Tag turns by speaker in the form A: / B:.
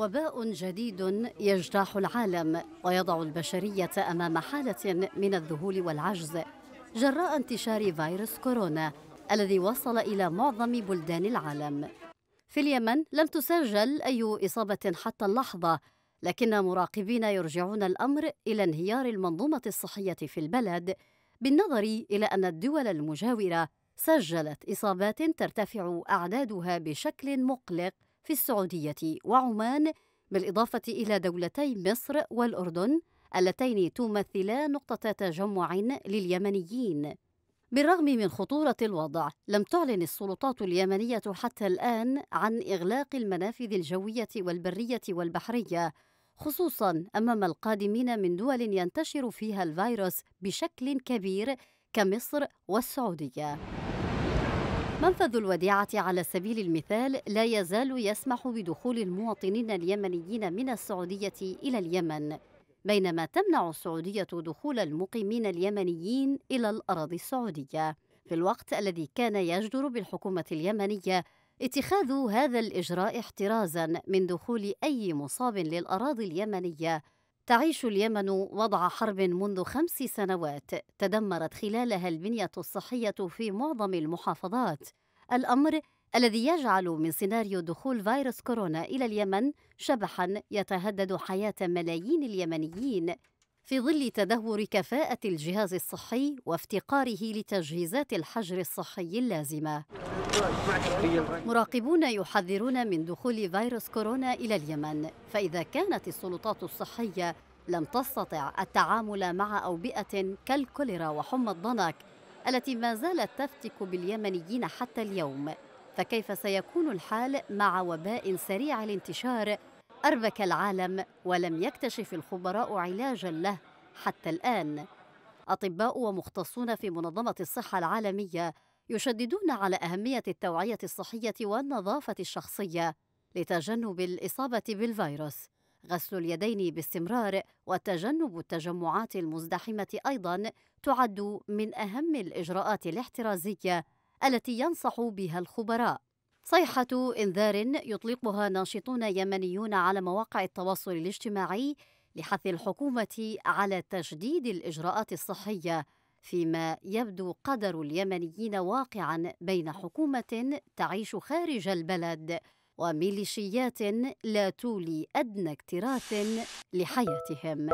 A: وباء جديد يجتاح العالم ويضع البشرية أمام حالة من الذهول والعجز جراء انتشار فيروس كورونا الذي وصل إلى معظم بلدان العالم. في اليمن لم تسجل أي إصابة حتى اللحظة لكن مراقبين يرجعون الأمر إلى انهيار المنظومة الصحية في البلد بالنظر إلى أن الدول المجاورة سجلت إصابات ترتفع أعدادها بشكل مقلق. في السعودية وعمان بالإضافة إلى دولتي مصر والأردن اللتين تمثلان نقطة تجمع لليمنيين. بالرغم من خطورة الوضع لم تعلن السلطات اليمنية حتى الآن عن إغلاق المنافذ الجوية والبرية والبحرية خصوصا أمام القادمين من دول ينتشر فيها الفيروس بشكل كبير كمصر والسعودية. منفذ الوديعة على سبيل المثال لا يزال يسمح بدخول المواطنين اليمنيين من السعودية إلى اليمن بينما تمنع السعودية دخول المقيمين اليمنيين إلى الأراضي السعودية. في الوقت الذي كان يجدر بالحكومة اليمنية اتخاذ هذا الإجراء احترازا من دخول أي مصاب للأراضي اليمنية تعيش اليمن وضع حرب منذ خمس سنوات تدمرت خلالها البنية الصحية في معظم المحافظات. الأمر الذي يجعل من سيناريو دخول فيروس كورونا إلى اليمن شبحا يتهدد حياة ملايين اليمنيين. في ظل تدهور كفاءة الجهاز الصحي وافتقاره لتجهيزات الحجر الصحي اللازمة. مراقبون يحذرون من دخول فيروس كورونا إلى اليمن فإذا كانت السلطات الصحية لم تستطع التعامل مع أوبئة كالكوليرا وحمى الضنك التي ما زالت تفتك باليمنيين حتى اليوم. فكيف سيكون الحال مع وباء سريع الانتشار؟ أربك العالم ولم يكتشف الخبراء علاجا له حتى الآن. أطباء ومختصون في منظمة الصحة العالمية يشددون على أهمية التوعية الصحية والنظافة الشخصية لتجنب الإصابة بالفيروس. غسل اليدين باستمرار وتجنب التجمعات المزدحمة أيضا تعد من أهم الإجراءات الاحترازية التي ينصح بها الخبراء. صيحة إنذار يطلقها ناشطون يمنيون على مواقع التواصل الاجتماعي لحث الحكومة على تشديد الإجراءات الصحية فيما يبدو قدر اليمنيين واقعا بين حكومة تعيش خارج البلد وميليشيات لا تولي أدنى اكتراث لحياتهم.